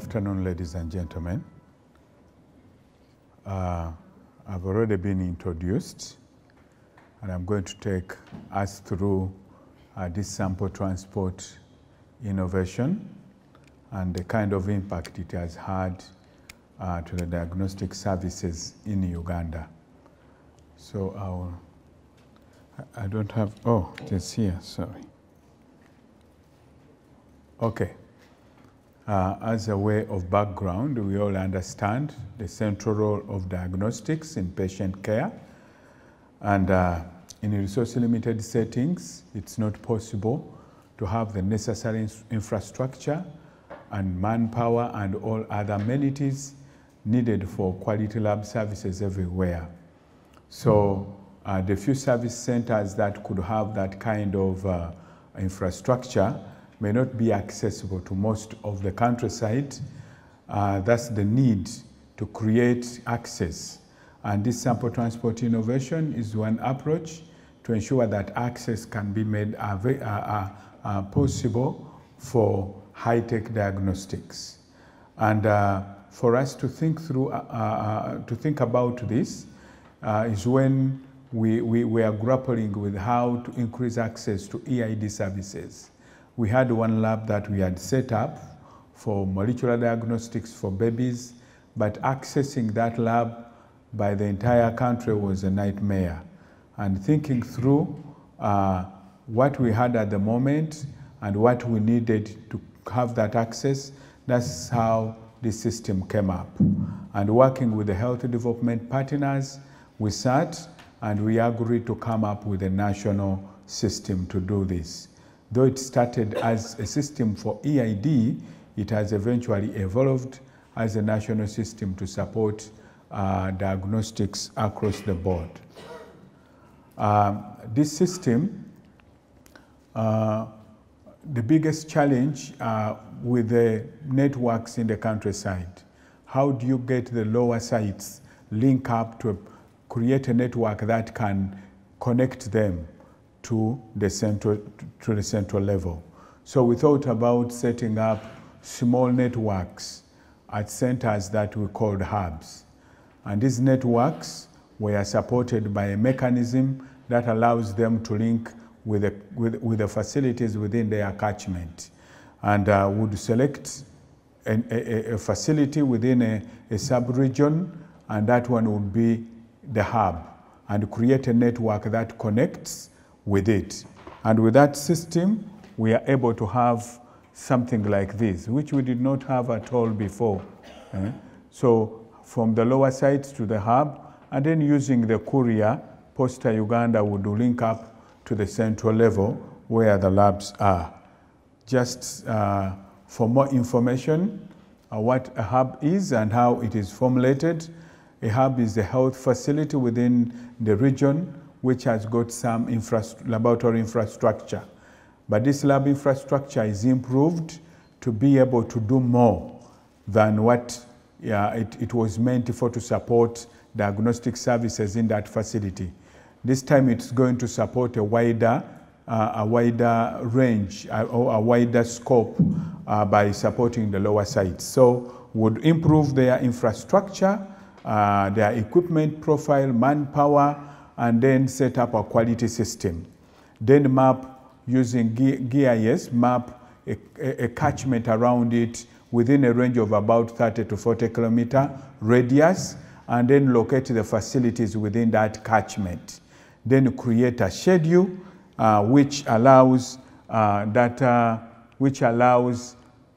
afternoon, ladies and gentlemen. Uh, I've already been introduced, and I'm going to take us through uh, this sample transport innovation and the kind of impact it has had uh, to the diagnostic services in Uganda. So I'll, I don't have, oh, it is here, sorry. Okay. Uh, as a way of background, we all understand the central role of diagnostics in patient care. And uh, in resource-limited settings, it's not possible to have the necessary infrastructure and manpower and all other amenities needed for quality lab services everywhere. So uh, the few service centers that could have that kind of uh, infrastructure may not be accessible to most of the countryside. Uh, that's the need to create access. And this sample transport innovation is one approach to ensure that access can be made uh, uh, uh, possible for high-tech diagnostics. And uh, for us to think through, uh, to think about this is when we, we, we are grappling with how to increase access to EID services we had one lab that we had set up for molecular diagnostics for babies, but accessing that lab by the entire country was a nightmare. And thinking through uh, what we had at the moment and what we needed to have that access, that's how this system came up. And working with the health development partners, we sat and we agreed to come up with a national system to do this. Though it started as a system for EID, it has eventually evolved as a national system to support uh, diagnostics across the board. Um, this system, uh, the biggest challenge uh, with the networks in the countryside, how do you get the lower sites link up to create a network that can connect them to the central, to the central level. So we thought about setting up small networks at centers that we called hubs. And these networks were supported by a mechanism that allows them to link with the, with, with the facilities within their catchment. And uh, would select a, a, a facility within a, a sub-region, and that one would be the hub, and create a network that connects with it. And with that system, we are able to have something like this, which we did not have at all before. Eh? So from the lower sites to the hub, and then using the courier, Posta Uganda would link up to the central level where the labs are. Just uh, for more information, uh, what a hub is and how it is formulated, a hub is a health facility within the region which has got some laboratory infrastructure. But this lab infrastructure is improved to be able to do more than what yeah, it, it was meant for to support diagnostic services in that facility. This time it's going to support a wider, uh, a wider range uh, or a wider scope uh, by supporting the lower sites. So would improve their infrastructure, uh, their equipment profile, manpower, and then set up a quality system. Then map using GIS, map a, a, catchment around it within a range of about 30 to 40 kilometer radius, and then locate the facilities within that catchment. Then create a schedule uh, which allows uh, data, which allows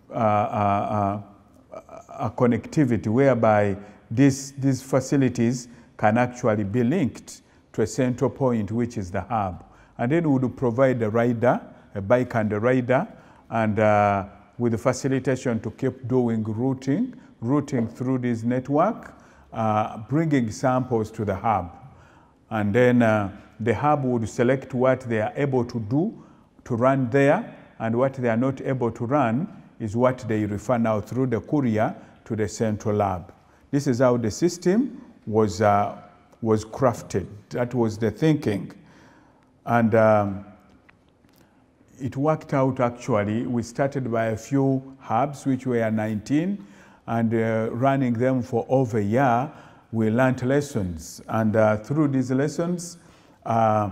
uh, uh, uh a connectivity whereby these, these facilities can actually be linked to a central point, which is the hub. And then we would provide a rider, a bike and a rider, and uh, with the facilitation to keep doing routing, routing through this network, uh, bringing samples to the hub. And then uh, the hub would select what they are able to do to run there, and what they are not able to run is what they refer now through the courier to the central lab. This is how the system was uh, was crafted. That was the thinking. And um, it worked out actually. We started by a few hubs, which were 19, and uh, running them for over a year, we learned lessons. And uh, through these lessons, uh,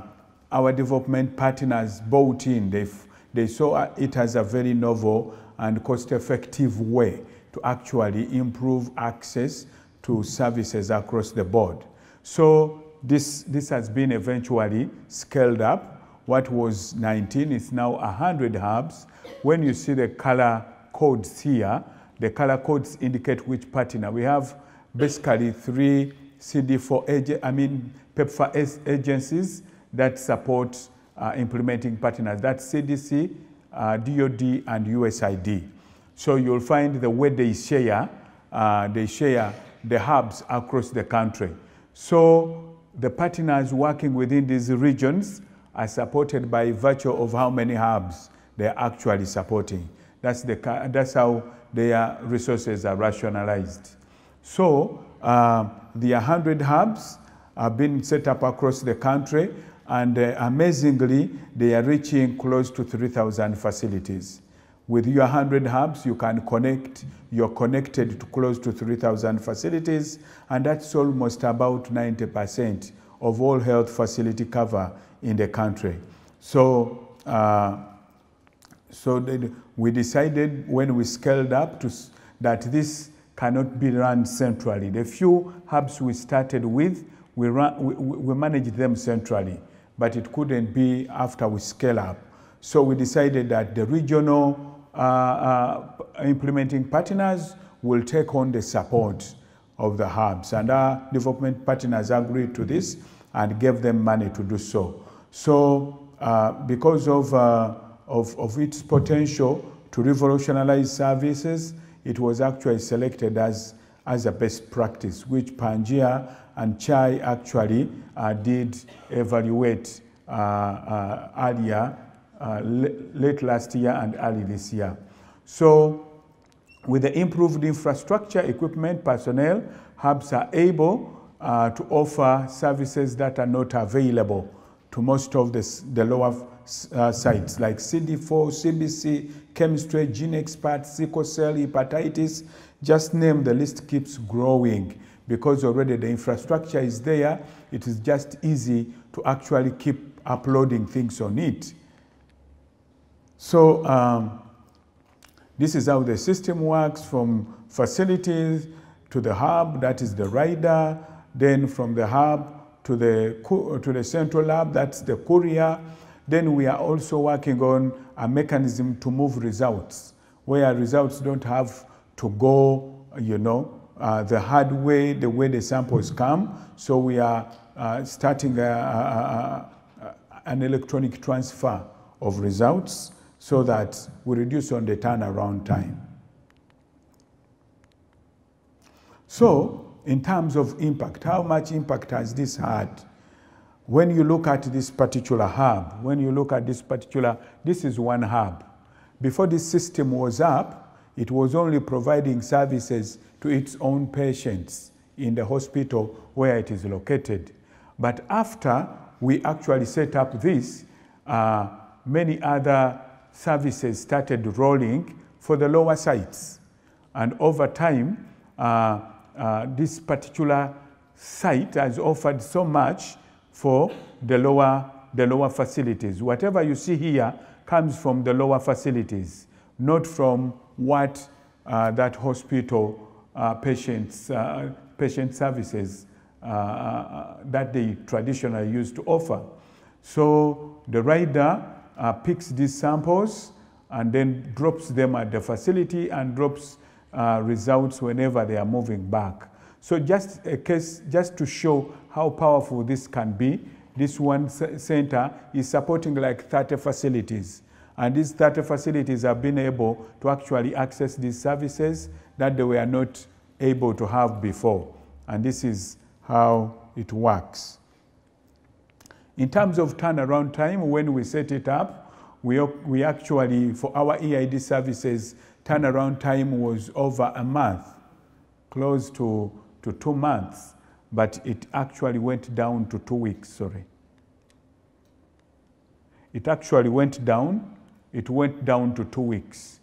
our development partners bought in. They, they saw it as a very novel and cost-effective way to actually improve access to services across the board. So this, this has been eventually scaled up. What was 19 is now 100 hubs. When you see the color codes here, the color codes indicate which partner. We have basically three CD4 I mean PEPFAR agencies that support uh, implementing partners. That's CDC, uh, DOD, and USAID. So you'll find the way they share, uh, they share the hubs across the country. So the partners working within these regions are supported by virtue of how many hubs they're actually supporting. That's, the, that's how their resources are rationalized. So uh, the 100 hubs have been set up across the country and uh, amazingly, they are reaching close to 3,000 facilities. With your 100 hubs, you can connect, you're connected to close to 3,000 facilities, and that's almost about 90% of all health facility cover in the country. So uh, so we decided when we scaled up to, that this cannot be run centrally. The few hubs we started with, we, run, we, we managed them centrally, but it couldn't be after we scale up. So we decided that the regional implementing partners will take on the support of the hubs. And our development partners agreed to this and gave them money to do so. So uh, because of uh, of, of its potential to revolutionize services, it was actually selected as, as a best practice, which Pangaea and CHAI actually uh, did evaluate uh, uh, earlier, uh, late last year and early this year. So with the improved infrastructure, equipment, personnel, hubs are able uh, to offer services that are not available to most of the, the lower uh, sites like CD4, CBC, chemistry, GeneXpert, sickle cell, hepatitis, just name the list keeps growing because already the infrastructure is there. It is just easy to actually keep uploading things on it. So um, this is how the system works from facilities to the hub, that is the rider, then from the hub to the, to the central lab, that's the courier. Then we are also working on a mechanism to move results, where results don't have to go, you know, uh, the hard way, the way the samples come. So we are uh, starting a, a, a, an electronic transfer of results so that we reduce on the turnaround time. So in terms of impact, how much impact has this had? When you look at this particular hub, when you look at this particular, this is one hub. Before this system was up, it was only providing services to its own patients in the hospital where it is located. But after we actually set up this, uh, many other services started rolling for the lower sites. And over time, uh, uh, this particular site has offered so much for the lower, the lower facilities. Whatever you see here comes from the lower facilities, not from what uh, that hospital uh, patients, uh, patient services uh, that they traditionally used to offer. So the rider picks these samples and then drops them at the facility and drops uh, results whenever they are moving back. So just a case, just to show how powerful this can be, this one center is supporting like 30 facilities. And these 30 facilities have been able to actually access these services that they were not able to have before. And this is how it works. In terms of turnaround time, when we set it up, we, we actually, for our EID services, turnaround time was over a month, close to, to two months, but it actually went down to two weeks, sorry. It actually went down, it went down to two weeks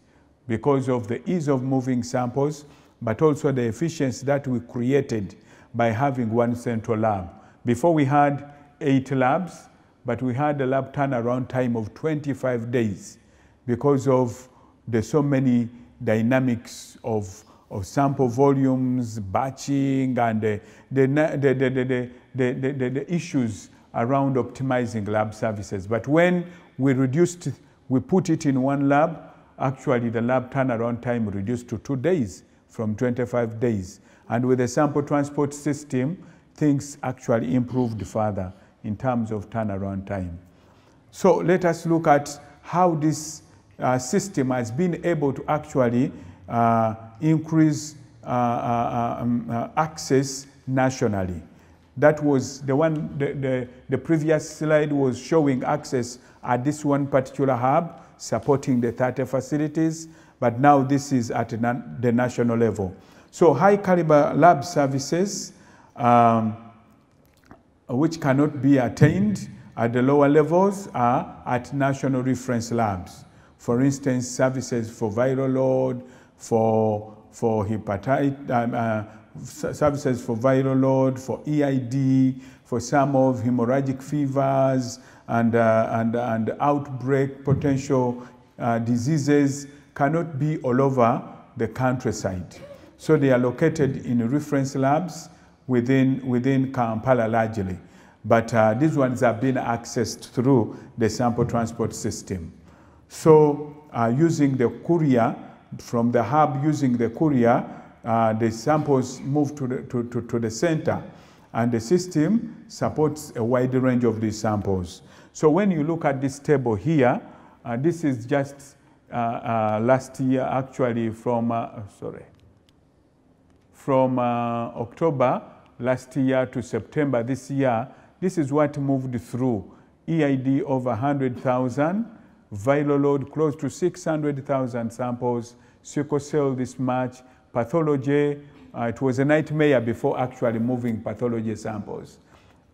because of the ease of moving samples but also the efficiency that we created by having one central lab. Before we had eight labs, but we had a lab turnaround time of 25 days because of the so many dynamics of, of sample volumes, batching, and uh, the, the, the, the, the, the, the issues around optimizing lab services. But when we reduced, we put it in one lab, actually the lab turnaround time reduced to two days from 25 days. And with the sample transport system, things actually improved further in terms of turnaround time. So let us look at how this uh, system has been able to actually uh, increase uh, uh um, uh, access nationally. That was the one, the, the, the, previous slide was showing access at this one particular hub, supporting the 30 facilities, but now this is at the national level. So high caliber lab services, um, which cannot be attained at the lower levels are at national reference labs. For instance, services for viral load, for, for hepatitis, um, uh, services for viral load, for EID, for some of hemorrhagic fevers and, uh, and, and outbreak potential uh, diseases cannot be all over the countryside. So they are located in reference labs within, within Kampala largely. But uh, these ones have been accessed through the sample transport system. So uh, using the courier, from the hub using the courier, uh, the samples move to the, to, to, to the center and the system supports a wide range of these samples. So when you look at this table here, uh, this is just uh, uh, last year actually from, uh, sorry, from October last year to September this year, this is what moved through. EID over 100,000, viral load close to 600,000 samples, sickle cell this much, pathology, uh, it was a nightmare before actually moving pathology samples.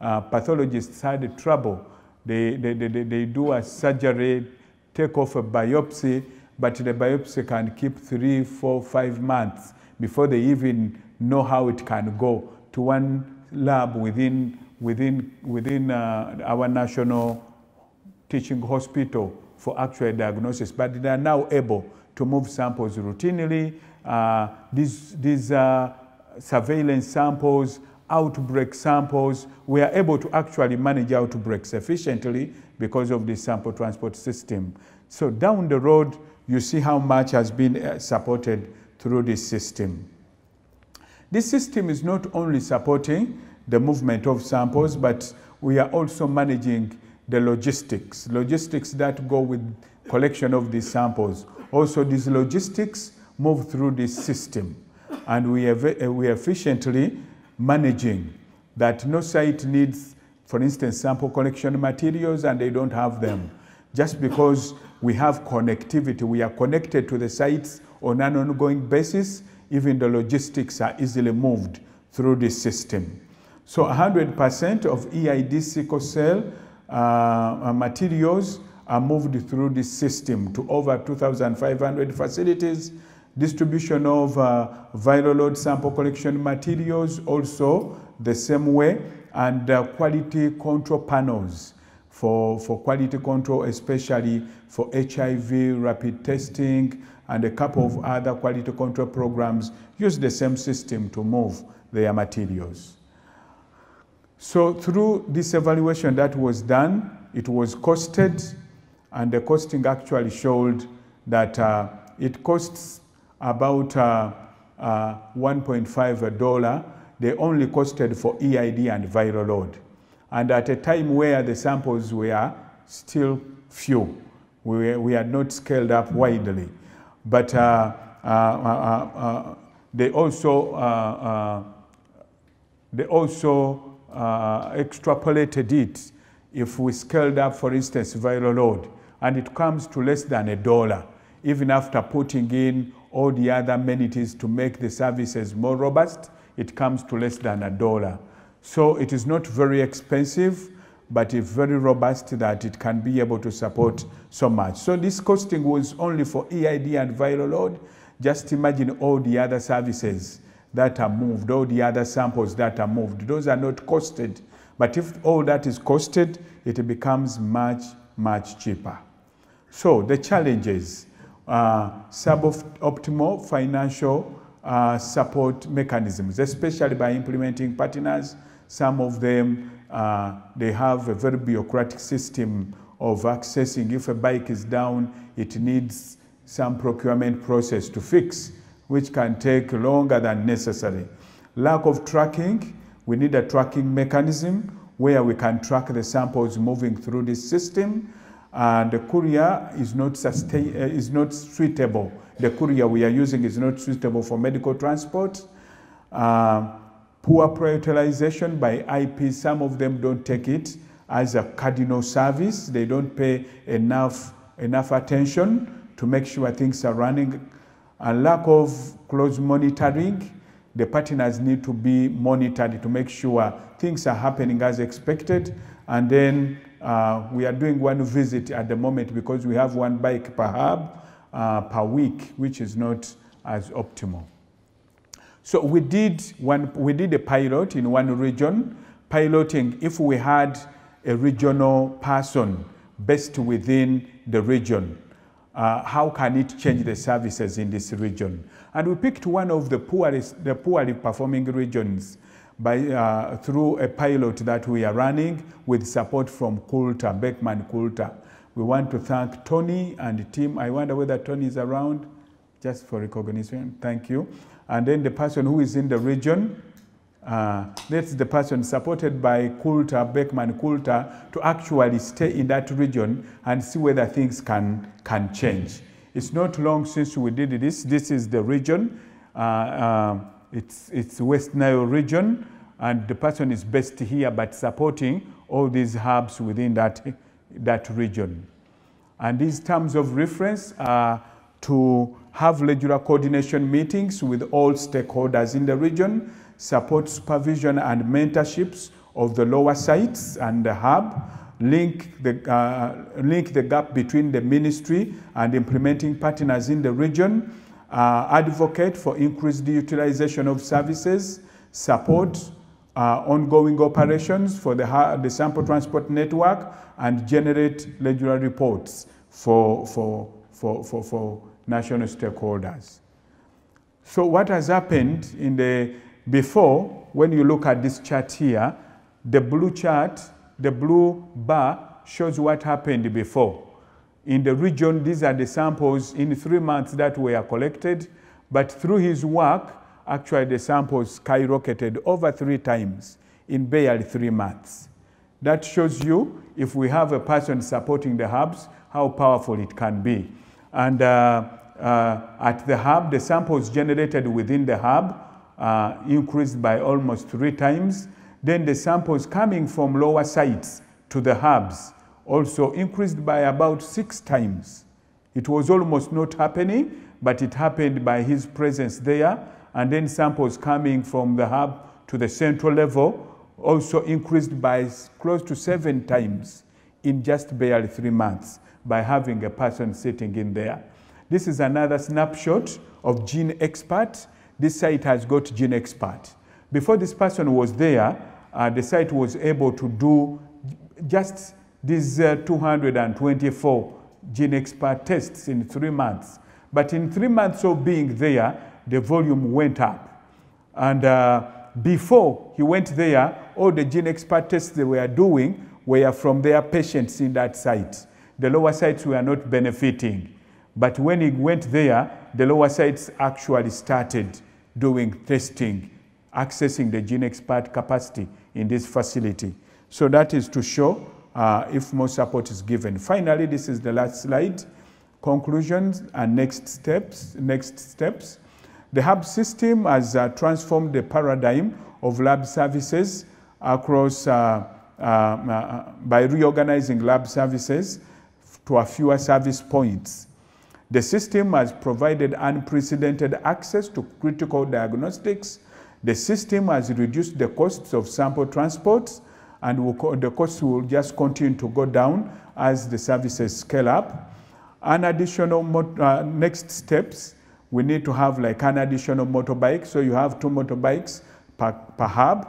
Uh, pathologists had trouble. They, they, they, they do a surgery, take off a biopsy, but the biopsy can keep three, four, five months before they even know how it can go to one lab within, within, within uh, our national teaching hospital for actual diagnosis. But they are now able to move samples routinely. Uh, these these uh, surveillance samples, outbreak samples, we are able to actually manage outbreaks efficiently because of the sample transport system. So down the road, you see how much has been uh, supported through this system. This system is not only supporting the movement of samples, but we are also managing the logistics, logistics that go with collection of these samples. Also, these logistics move through this system, and we are, eh, we are efficiently managing that no site needs, for instance, sample collection materials and they don't have them. Just because we have connectivity, we are connected to the sites on an ongoing basis, even the logistics are easily moved through this system. So 100% of EID sickle cell uh, materials are moved through this system to over 2,500 facilities. Distribution of uh, viral load sample collection materials also the same way, and uh, quality control panels for, for quality control, especially for HIV, rapid testing, and a couple of other quality control programs use the same system to move their materials. So through this evaluation that was done, it was costed, and the costing actually showed that uh, it costs about uh, uh, 1.5 dollar. They only costed for EID and viral load. And at a time where the samples were still few, we, we had not scaled up widely. But uh, uh, uh, they also, they also extrapolated it if we scaled up, for instance, viral load, and it comes to less than a dollar, even after putting in all the other amenities to make the services more robust, it comes to less than a dollar. So it is not very expensive, but very robust that it can be able to support so much. So this costing was only for EID and viral load. just imagine all the other services that are moved, all the other samples that are moved. Those are not costed. But if all that is costed, it becomes much, much cheaper. So the challenges, uh, suboptimal financial uh, support mechanisms, especially by implementing partners. Some of them, uh, they have a very bureaucratic system of accessing. If a bike is down, it needs some procurement process to fix, which can take longer than necessary. Lack of tracking, we need a tracking mechanism where we can track the samples moving through this system. And the courier is not, sustain, uh, is not suitable. The courier we are using is not suitable for medical transport. Uh, poor prioritization by IP, some of them don't take it as a cardinal service. They don't pay enough, enough attention to make sure things are running. A lack of close monitoring. The partners need to be monitored to make sure things are happening as expected. And then uh, we are doing one visit at the moment because we have one bike per hub uh, per week, which is not as optimal. So we did, one, we did a pilot in one region, piloting if we had a regional person based within the region. Uh, how can it change the services in this region? And we picked one of the poorest, the poorly performing regions by, uh, through a pilot that we are running with support from Coulter, Beckman Coulter. We want to thank Tony and the team. I wonder whether Tony is around, just for recognition. Thank you. And then the person who is in the region, uh, that's the person supported by Coulter, Beckman Coulter, to actually stay in that region and see whether things can, can change. It's not long since we did this. This is the region. Uh, uh, it's, it's West Nile region, and the person is based here, but supporting all these hubs within that, that region. And these terms of reference are to have regular coordination meetings with all stakeholders in the region, support supervision and mentorships of the lower sites and the hub, link the, uh, link the gap between the ministry and implementing partners in the region, uh, advocate for increased utilization of services, support uh, ongoing operations for the, the sample transport network, and generate regular reports for, for, for, for, for national stakeholders. So what has happened in the before, when you look at this chart here, the blue chart, the blue bar shows what happened before. In the region, these are the samples in three months that were collected, but through his work, actually the samples skyrocketed over three times in barely three months. That shows you, if we have a person supporting the hubs, how powerful it can be. And uh, uh, at the hub, the samples generated within the hub uh, increased by almost three times. Then the samples coming from lower sites to the hubs also increased by about six times. It was almost not happening, but it happened by his presence there. And then samples coming from the hub to the central level also increased by close to seven times in just barely three months by having a person sitting in there. This is another snapshot of GeneXpert. This site has got GeneXpert. Before this person was there, uh, the site was able to do just these uh, 224 GeneXpert tests in three months. But in three months of being there, the volume went up. And uh, before he went there, all the GeneXpert tests they were doing were from their patients in that site. The lower sites were not benefiting. But when he went there, the lower sites actually started doing testing, accessing the GeneXpert capacity in this facility. So that is to show uh, if more support is given. Finally, this is the last slide. Conclusions and next steps. Next steps. The hub system has uh, transformed the paradigm of lab services across uh, uh, uh by reorganizing lab services to a fewer service points. The system has provided unprecedented access to critical diagnostics. The system has reduced the costs of sample transports and the costs will just continue to go down as the services scale up. An additional uh, next steps, we need to have like an additional motorbike. So you have two motorbikes per, per hub.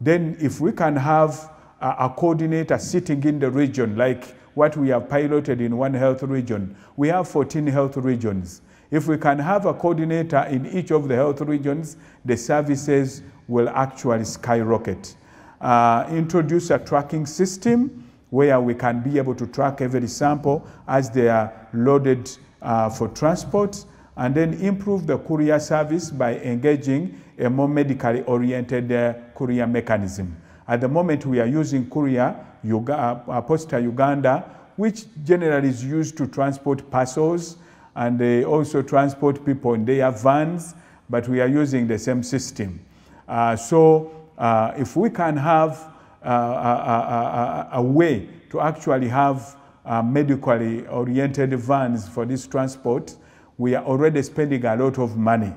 Then if we can have a, a coordinator sitting in the region, like what we have piloted in one health region, we have 14 health regions. If we can have a coordinator in each of the health regions, the services will actually skyrocket. Uh, introduce a tracking system where we can be able to track every sample as they are loaded uh, for transport and then improve the courier service by engaging a more medically oriented uh, courier mechanism. At the moment, we are using courier, Uga, uh, Posta Uganda, which generally is used to transport parcels and they also transport people in their vans, but we are using the same system. Uh, so uh, if we can have uh, a, a, a, a, way to actually have uh, medically oriented vans for this transport, we are already spending a lot of money.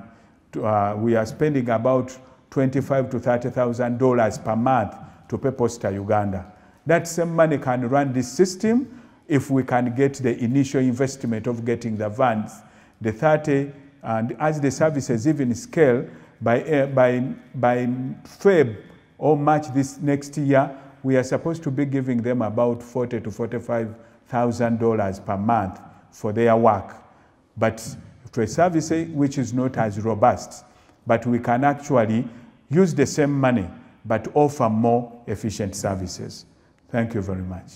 To, uh, we are spending about twenty-five to thirty thousand dollars per month to pay Posta Uganda. That same money can run this system if we can get the initial investment of getting the vans. The 30, and as the services even scale, by, uh, by, by Feb or March this next year, we are supposed to be giving them about 40 to 45,000 dollars per month for their work. But to a service which is not as robust, but we can actually use the same money but offer more efficient services. Thank you very much.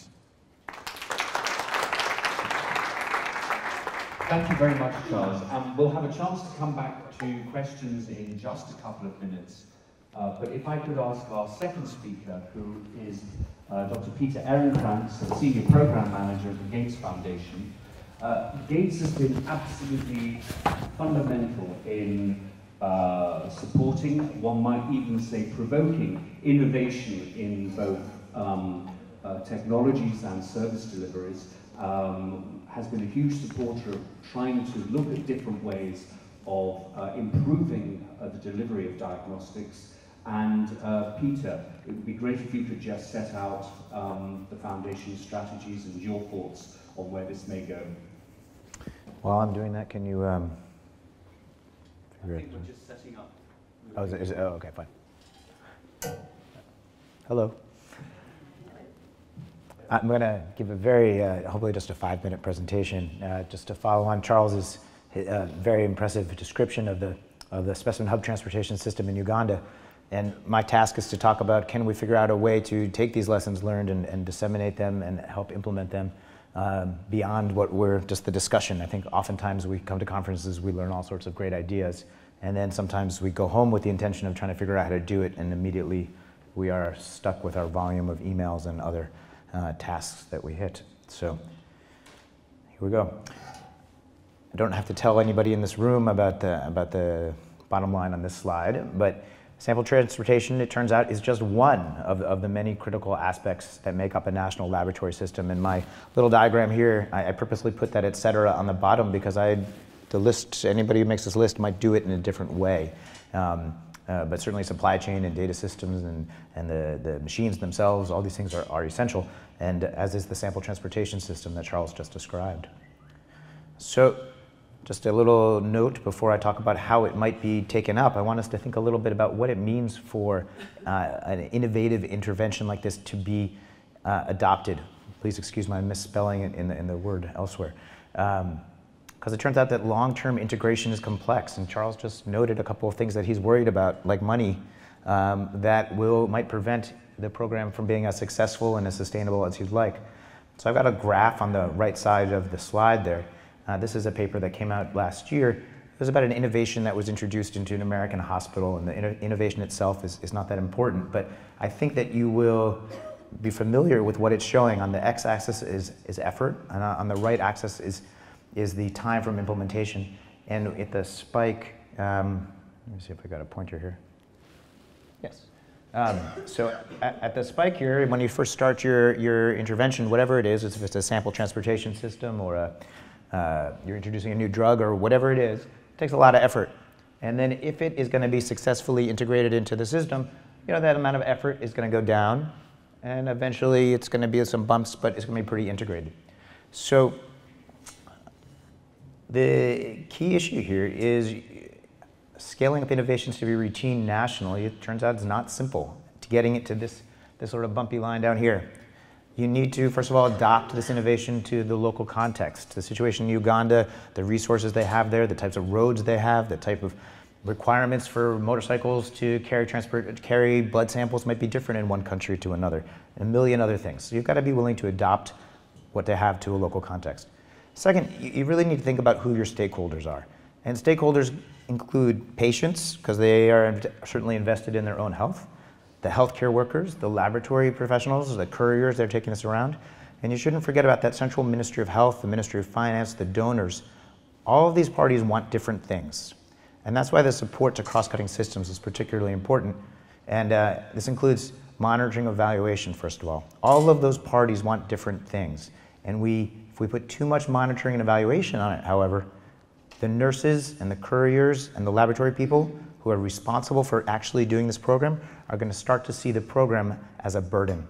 Thank you very much, Charles. Um, we'll have a chance to come back to questions in just a couple of minutes. Uh, but if I could ask our second speaker, who is uh, Dr. Peter Ehrenkranz, the Senior Program Manager at the Gates Foundation. Uh, Gates has been absolutely fundamental in uh, supporting, one might even say provoking, innovation in both um, technologies and service deliveries. Um, has been a huge supporter of trying to look at different ways of uh, improving uh, the delivery of diagnostics. And uh, Peter, it would be great if you could just set out um, the foundation's strategies and your thoughts on where this may go. While I'm doing that, can you um, I think we're just setting up. Oh, is it, is it, oh, okay, fine. Hello. I'm going to give a very, uh, hopefully just a five minute presentation, uh, just to follow on Charles's uh, very impressive description of the, of the specimen hub transportation system in Uganda. And my task is to talk about can we figure out a way to take these lessons learned and, and disseminate them and help implement them um, beyond what we're just the discussion. I think oftentimes we come to conferences, we learn all sorts of great ideas, and then sometimes we go home with the intention of trying to figure out how to do it, and immediately we are stuck with our volume of emails and other uh, tasks that we hit. So here we go. I don't have to tell anybody in this room about the, about the bottom line on this slide, but sample transportation, it turns out, is just one of, of the many critical aspects that make up a national laboratory system. In my little diagram here, I, I purposely put that et cetera on the bottom because I, the list, anybody who makes this list might do it in a different way. Um, uh, but certainly supply chain and data systems and, and the, the machines themselves, all these things are, are essential, and as is the sample transportation system that Charles just described. So just a little note before I talk about how it might be taken up. I want us to think a little bit about what it means for uh, an innovative intervention like this to be uh, adopted. Please excuse my misspelling in the, in the word elsewhere. Um, because it turns out that long-term integration is complex, and Charles just noted a couple of things that he's worried about, like money, um, that will might prevent the program from being as successful and as sustainable as you'd like. So I've got a graph on the right side of the slide there. Uh, this is a paper that came out last year. It was about an innovation that was introduced into an American hospital, and the innovation itself is, is not that important, but I think that you will be familiar with what it's showing. On the x-axis is, is effort, and on the right axis is is the time from implementation. And at the spike, um, let me see if I got a pointer here. Yes. Um, so at, at, the spike here, when you first start your, your intervention, whatever it is, if it's a sample transportation system or a, uh, you're introducing a new drug or whatever it is, it takes a lot of effort. And then if it is going to be successfully integrated into the system, you know, that amount of effort is going to go down. And eventually it's going to be some bumps, but it's going to be pretty integrated. So The key issue here is scaling up innovations to be routine nationally. It turns out it's not simple. To getting it to this, this sort of bumpy line down here. You need to, first of all, adopt this innovation to the local context. The situation in Uganda, the resources they have there, the types of roads they have, the type of requirements for motorcycles to carry transport, carry blood samples might be different in one country to another, and a million other things. So you've got to be willing to adopt what they have to a local context. Second, you really need to think about who your stakeholders are. And stakeholders include patients, because they are certainly invested in their own health, the healthcare workers, the laboratory professionals, the couriers that are taking this around. And you shouldn't forget about that central Ministry of Health, the Ministry of Finance, the donors. All of these parties want different things. And that's why the support to cross-cutting systems is particularly important. And uh, this includes monitoring evaluation, first of all. All of those parties want different things. And we, we put too much monitoring and evaluation on it, however, the nurses and the couriers and the laboratory people who are responsible for actually doing this program are going to start to see the program as a burden.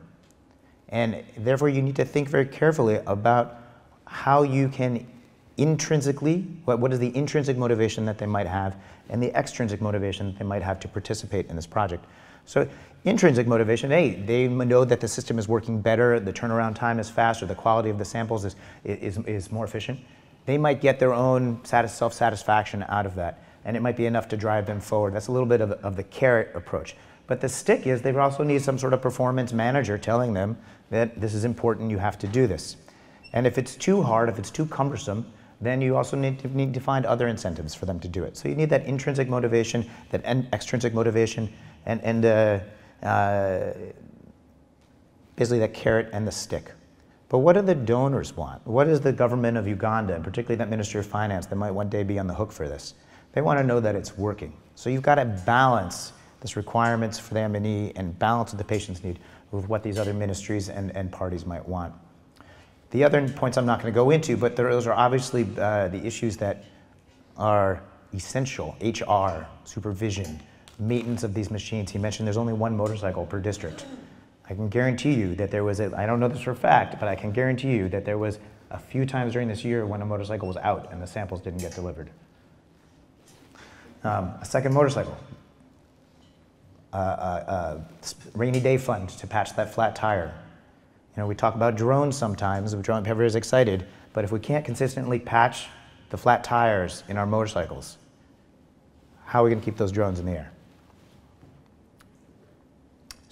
And therefore, you need to think very carefully about how you can intrinsically, what, what is the intrinsic motivation that they might have, and the extrinsic motivation that they might have to participate in this project. So intrinsic motivation, hey, they know that the system is working better, the turnaround time is faster, the quality of the samples is, is, is more efficient. They might get their own self-satisfaction out of that, and it might be enough to drive them forward. That's a little bit of, of the carrot approach. But the stick is they also need some sort of performance manager telling them that this is important, you have to do this. And if it's too hard, if it's too cumbersome, then you also need to, need to find other incentives for them to do it. So you need that intrinsic motivation, that extrinsic motivation, and, and uh, uh, basically that carrot and the stick. But what do the donors want? What does the government of Uganda, and particularly that Ministry of Finance that might one day be on the hook for this? They want to know that it's working. So you've got to balance this requirements for the M&E and balance what the patient's need with what these other ministries and, and parties might want. The other points I'm not going to go into, but those are obviously uh, the issues that are essential, HR, supervision, maintenance of these machines. He mentioned there's only one motorcycle per district. I can guarantee you that there was a, I don't know this for a fact, but I can guarantee you that there was a few times during this year when a motorcycle was out and the samples didn't get delivered. Um, a second motorcycle. Uh, uh, uh, rainy day fund to patch that flat tire. You know, we talk about drones sometimes, we're drone, everybody's excited, but if we can't consistently patch the flat tires in our motorcycles, how are we going to keep those drones in the air?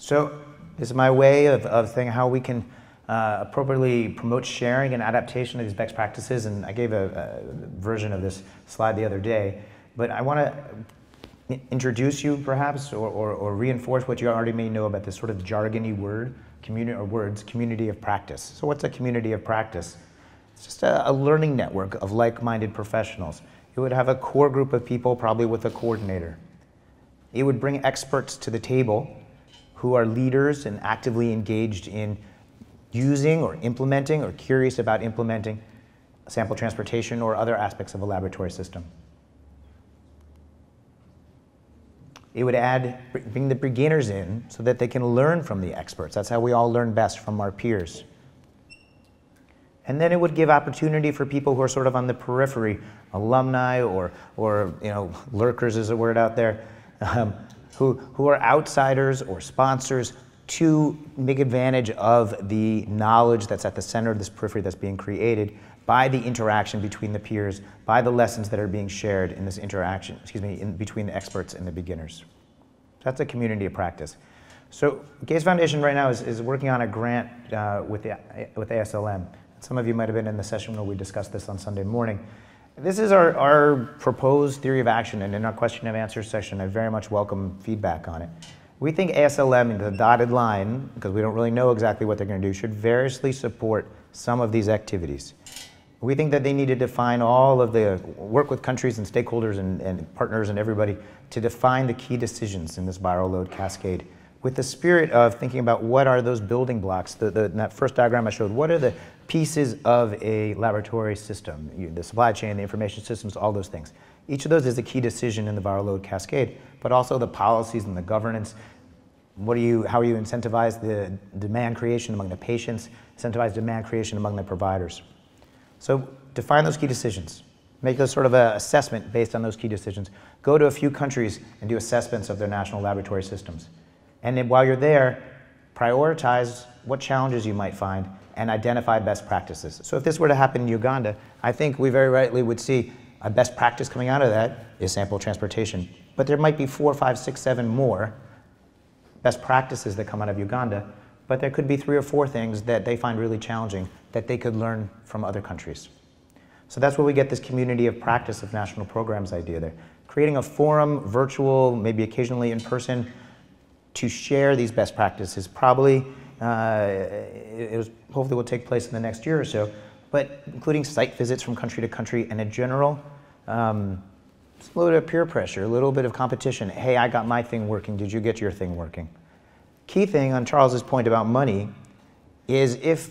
So this is my way of, of thinking how we can uh, appropriately promote sharing and adaptation of these best practices. And I gave a, a version of this slide the other day, but I want to introduce you perhaps or, or, or reinforce what you already may know about this sort of jargony word community or words, community of practice. So what's a community of practice? It's just a, a learning network of like-minded professionals. It would have a core group of people, probably with a coordinator. It would bring experts to the table who are leaders and actively engaged in using or implementing or curious about implementing sample transportation or other aspects of a laboratory system. It would add, bring the beginners in so that they can learn from the experts. That's how we all learn best from our peers. And then it would give opportunity for people who are sort of on the periphery, alumni or, or you know, lurkers is a word out there, um, who, who are outsiders or sponsors to make advantage of the knowledge that's at the center of this periphery that's being created by the interaction between the peers, by the lessons that are being shared in this interaction, excuse me, in between the experts and the beginners. That's a community of practice. So Gates Foundation right now is, is working on a grant uh, with, the, with ASLM. Some of you might have been in the session where we discussed this on Sunday morning. This is our, our proposed theory of action, and in our question and answer session, I very much welcome feedback on it. We think ASLM, the dotted line, because we don't really know exactly what they're going to do, should variously support some of these activities. We think that they need to define all of the, work with countries and stakeholders and, and partners and everybody to define the key decisions in this viral load cascade with the spirit of thinking about what are those building blocks. The, the, that first diagram I showed, what are the pieces of a laboratory system? You, the supply chain, the information systems, all those things. Each of those is a key decision in the viral load cascade, but also the policies and the governance. What do you, how are you incentivize the demand creation among the patients, incentivize demand creation among the providers. So define those key decisions. Make a sort of an assessment based on those key decisions. Go to a few countries and do assessments of their national laboratory systems. And then while you're there, prioritize what challenges you might find and identify best practices. So if this were to happen in Uganda, I think we very rightly would see a best practice coming out of that is sample transportation. But there might be four, five, six, seven more best practices that come out of Uganda, but there could be three or four things that they find really challenging that they could learn from other countries. So that's where we get this community of practice of national programs idea there. Creating a forum, virtual, maybe occasionally in person, to share these best practices. Probably, uh, it, was, hopefully will take place in the next year or so, but including site visits from country to country and a general, um, a little bit of peer pressure, a little bit of competition. Hey, I got my thing working. Did you get your thing working? Key thing on Charles's point about money is if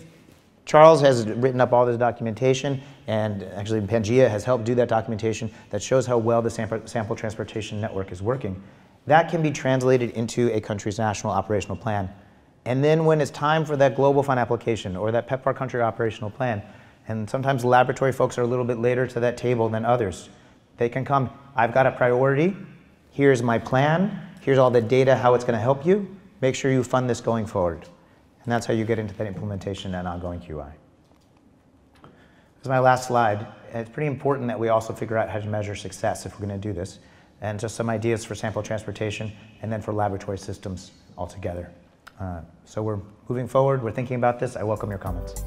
Charles has written up all this documentation, and actually Pangea has helped do that documentation that shows how well the sample transportation network is working. That can be translated into a country's national operational plan. And then when it's time for that global fund application or that PEPFAR country operational plan, and sometimes laboratory folks are a little bit later to that table than others, they can come, I've got a priority, here's my plan, here's all the data, how it's going to help you, make sure you fund this going forward. And that's how you get into that implementation and ongoing QI. This is my last slide. It's pretty important that we also figure out how to measure success if we're going to do this. And just some ideas for sample transportation and then for laboratory systems altogether. Uh, so we're moving forward. We're thinking about this. I welcome your comments.